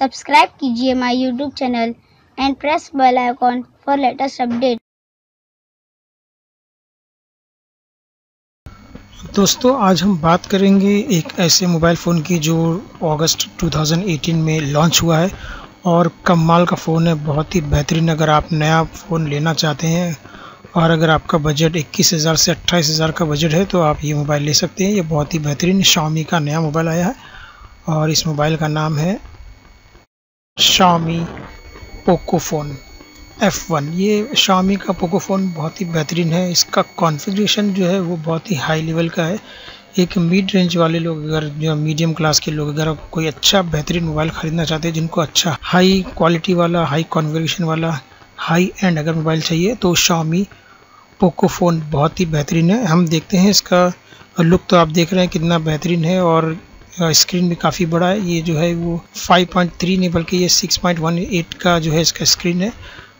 Subscribe कीजिए my YouTube channel and press bell icon for latest update दोस्तों, आज हम बात करेंगे एक ऐसे मोबाइल फ़ोन की जो अगस्त 2018 में लॉन्च हुआ है और कमाल का फ़ोन है। बहुत ही बेहतरीन अगर आप नया फ़ोन लेना चाहते हैं और अगर आपका बजट इक्कीस हज़ार से अट्ठाईस हज़ार का बजट है तो आप ये मोबाइल ले सकते हैं। ये बहुत ही बेहतरीन शामी का नया मोबाइल आया है और इस मोबाइल का नाम है शामी पोको फ़ोन F1 ये शामी का पोको फ़ोन बहुत ही बेहतरीन है। इसका कॉन्फ़िगरेशन जो है वो बहुत ही हाई लेवल का है। एक मिड रेंज वाले लोग अगर जो मीडियम क्लास के लोग अगर कोई अच्छा बेहतरीन मोबाइल ख़रीदना चाहते हैं, जिनको अच्छा हाई क्वालिटी वाला हाई कॉन्फ़िगरेशन वाला हाई एंड अगर मोबाइल चाहिए तो शामी पोको फ़ोन बहुत ही बेहतरीन है। हम देखते हैं इसका लुक तो आप देख रहे हैं कितना बेहतरीन है और स्क्रीन भी काफ़ी बड़ा है। ये जो है वो 5.3 नहीं बल्कि ये 6.18 का जो है इसका स्क्रीन है।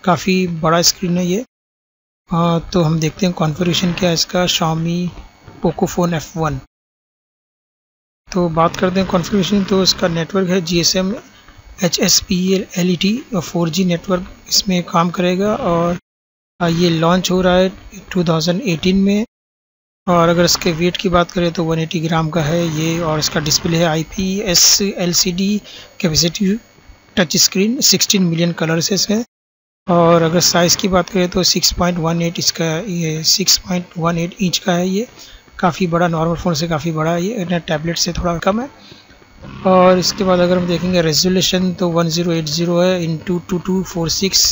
काफ़ी बड़ा स्क्रीन है ये। आ, तो हम देखते हैं कॉन्फ़िगरेशन क्या है इसका। शामी पोको फ़ोन F1 तो बात करते हैं कॉन्फ़िगरेशन तो इसका नेटवर्क है G S M H S P L L E T four G network इसमें काम करेगा। और ये लॉन्च हो रहा है 2018 में। और अगर इसके वेट की बात करें तो 180 ग्राम का है ये और इसका डिस्प्ले है I P S L C D capacity touch screen 16 million colours है। और अगर साइज़ की बात करें तो 6.18 इसका ये 6.18 इंच का है ये। काफ़ी बड़ा, नॉर्मल फ़ोन से काफ़ी बड़ा है ये टैबलेट से थोड़ा कम है। और इसके बाद अगर हम देखेंगे रेजोल्यूशन तो 1080 है into two two four six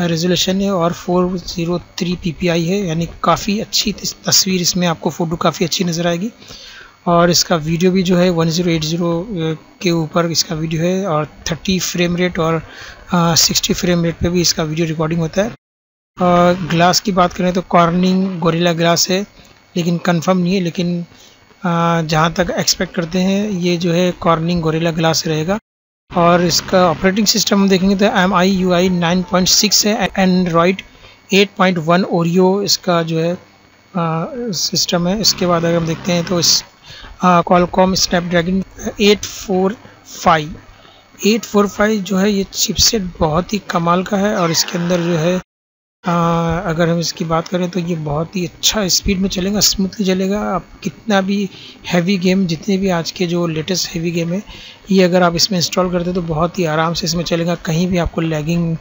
resolution है और 403 ppi है यानी काफ़ी अच्छी तस्वीर इसमें आपको फ़ोटो काफ़ी अच्छी नज़र आएगी। और इसका वीडियो भी जो है 1080 के ऊपर इसका वीडियो है और 30 फ्रेम रेट और आ, 60 फ्रेम रेट पे भी इसका वीडियो रिकॉर्डिंग होता है। और ग्लास की बात करें तो कॉर्निंग गोरिल्ला ग्लास है लेकिन कंफर्म नहीं है लेकिन जहाँ तक एक्सपेक्ट करते हैं ये जो है कॉर्निंग गोरिल्ला ग्लास रहेगा। और इसका ऑपरेटिंग सिस्टम हम देखेंगे तो M I U I nine point six है Android eight point one Oreo इसका जो है सिस्टम है। इसके बाद अगर हम देखते हैं तो इस Qualcomm Snapdragon eight four five eight four five जो है, ये चिपसेट बहुत ही कमाल का है और इसके अंदर जो है आ, अगर हम इसकी बात करें तो ये बहुत ही अच्छा स्पीड में चलेगा स्मूथली चलेगा। आप कितना भी हैवी गेम जितने भी आज के जो लेटेस्ट हैवी गेम है ये अगर आप इसमें इंस्टॉल करते तो बहुत ही आराम से इसमें चलेगा। कहीं भी आपको लैगिंग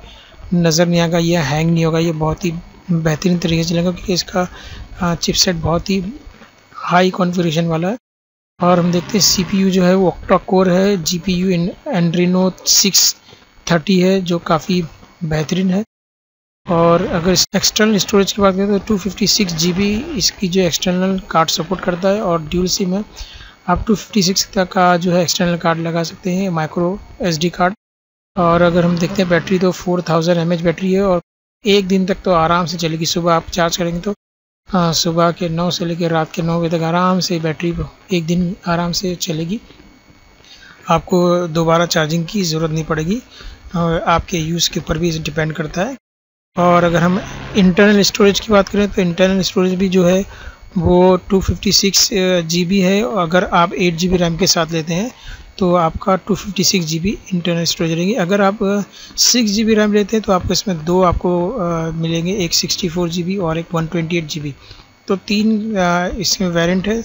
नज़र नहीं आएगा या हैंग नहीं होगा। ये बहुत ही बेहतरीन तरीके से चलेगा क्योंकि इसका चिपसेट बहुत ही हाई कॉन्फिग्रेशन वाला है। और हम देखते हैं सीपीयू जो है वो ऑक्टा कोर है। G P U Adreno six thirty है जो काफ़ी बेहतरीन है। और अगर इस एक्सटर्नल स्टोरेज की बात करें तो two fifty six G B इसकी जो एक्सटर्नल कार्ड सपोर्ट करता है और ड्यूल सिम है। आप टू फिफ्टी सिक्स तक का जो है एक्सटर्नल कार्ड लगा सकते हैं माइक्रो एस डी कार्ड और अगर हम देखते हैं बैटरी तो four thousand M H battery है और एक दिन तक तो आराम से चलेगी। सुबह आप चार्ज करेंगे तो हाँ सुबह के नौ से लेकर रात के नौ बजे तक आराम से बैटरी एक दिन आराम से चलेगी। आपको दोबारा चार्जिंग की ज़रूरत नहीं पड़ेगी और आपके यूज़ के ऊपर भी डिपेंड करता है। और अगर हम इंटरनल स्टोरेज की बात करें तो इंटरनल स्टोरेज भी जो है वो 256 फिफ्टी uh, है। अगर आप एट जी रैम के साथ लेते हैं तो आपका 256 फिफ्टी इंटरनल स्टोरेज रहेगी। अगर आप सिक्स जी रैम लेते हैं तो आपको इसमें दो आपको मिलेंगे। एक 64 जीबी और एक 128 जीबी तो तीन इसमें वेरिएंट है।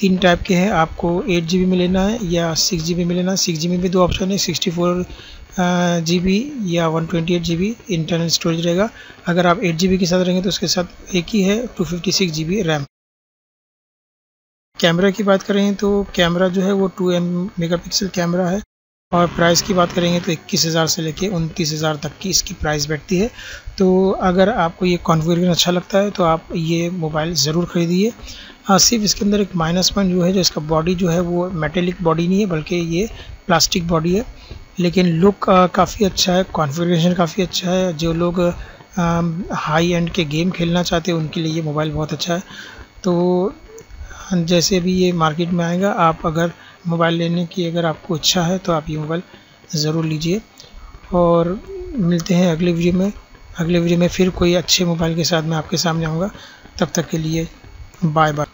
तीन टाइप के हैं। आपको एट जी बी में लेना है या सिक्स जी बी में लेना है। सिक्स जी बी में भी दो ऑप्शन है। सिक्सटी फोर जी बी या one twenty eight G internal storage रहेगा। अगर आप एट जी के साथ रहेंगे तो उसके साथ एक ही है two fifty six G B RAM camera की बात करें तो कैमरा जो है वो two M megapixel camera है और प्राइस की बात करेंगे तो इक्कीस हज़ार से लेके उनतीस हज़ार तक की इसकी प्राइस बैठती है। तो अगर आपको ये कॉन्फ़िगरेशन अच्छा लगता है तो आप ये मोबाइल ज़रूर ख़रीदिए। सिर्फ़ इसके अंदर एक माइनस पॉइंट जो है, जो इसका बॉडी जो है वो मेटेलिक बॉडी नहीं है, बल्कि ये प्लास्टिक बॉडी है। लेकिन लुक काफ़ी अच्छा है कॉन्फ़िगरेशन काफ़ी अच्छा है। जो लोग हाई एंड के गेम खेलना चाहते हैं, उनके लिए ये मोबाइल बहुत अच्छा है। तो जैसे भी ये मार्केट में आएगा, आप अगर मोबाइल लेने की अगर आपको इच्छा है तो आप ये मोबाइल ज़रूर लीजिए। और मिलते हैं अगले वीडियो में। अगले वीडियो में फिर कोई अच्छे मोबाइल के साथ मैं आपके सामने आऊँगा। तब तक के लिए बाय बाय